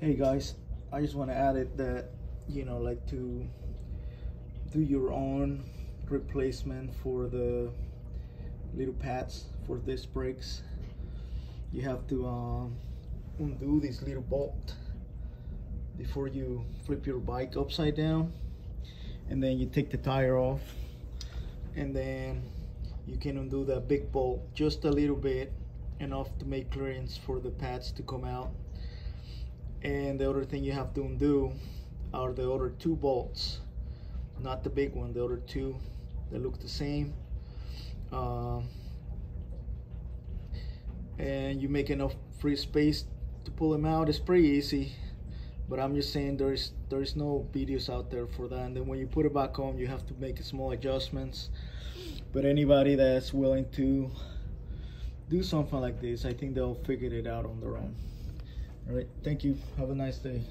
hey guys i just want to add it that you know like to do your own replacement for the little pads for disc brakes you have to um, undo this little bolt before you flip your bike upside down and then you take the tire off and then you can undo that big bolt just a little bit enough to make clearance for the pads to come out and the other thing you have to undo are the other two bolts. Not the big one the other two that look the same. Uh, and you make enough free space to pull them out. It's pretty easy but I'm just saying there's there's no videos out there for that. And then when you put it back on you have to make small adjustments. But anybody that's willing to do something like this I think they'll figure it out on their own all right thank you. Have a nice day